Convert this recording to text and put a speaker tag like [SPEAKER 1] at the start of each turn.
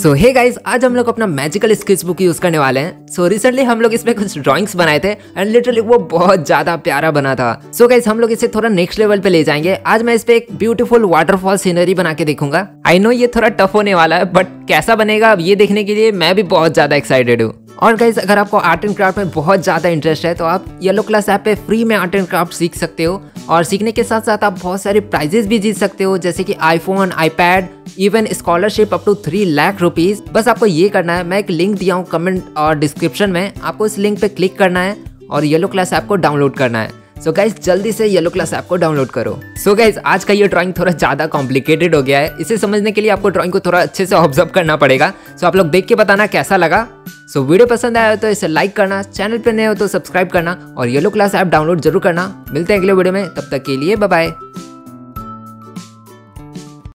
[SPEAKER 1] सो hey guys आज हम लोग अपना मैजिकल स्केच बुक यूज़ करने वाले हैं। सो so, रिसेंटली हम लोग इसमें कुछ ड्राइंग्स बनाए थे एंड लिटरली वो बहुत ज़्यादा प्यारा बना था। सो so, गाइज़ हम लोग इसे थोड़ा नेक्स्ट लेवल पे ले जाएँगे। आज मैं इस पे एक ब्यूटीफुल वाटरफॉल सीनरी बना के देखूँगा। आई नो ये थोड़ा टफ होने वाला है बट कैसा बनेगा अब ये देखने के लिए मैं भी बहुत ज़्यादा एक्साइटेड हूँ। और गाइज़ अगर आपको आर्ट एंड क्राफ्ट में बहुत ज़्यादा इंटरेस्ट है तो आप येलो क्लास ऐप पे फ्री में आर्ट एंड क्राफ्ट सीख सकते हो। और सीखने के साथ साथ आप बहुत सारे प्राइजेस भी जीत सकते हो, जैसे कि iPhone iPad even scholarship up to three lakh rupees बस आपको ये करना है, मैं एक लिंक दिया हूँ कमेंट और डिस्क्रिप्शन में। आपको इस लिंक पे क्लिक करना है और येलो क्लास ऐप को डाउनलोड करना है। सो गाइज़ जल्दी से येलो क्लास ऐप को डाउनलोड करो। सो so गाइज़ आज का ये ड्राइंग थोड़ा ज़्यादा कॉम्प्लिकेटेड हो गया है। इसे समझने के लिए आपको ड्राइंग को थोड़ा अच्छे से ऑब्ज़र्व करना पड़ेगा। सो so आप लोग देख के बताना कैसा लगा। सो so, वीडियो पसंद आया तो इसे लाइक करना चैनल पर नए हो तो सब्सक्राइब करना और येलो क्लास ऐप डाउनलोड ज़रूर करना। मिलते हैं अगले वीडियो में तब तक के लिए बाय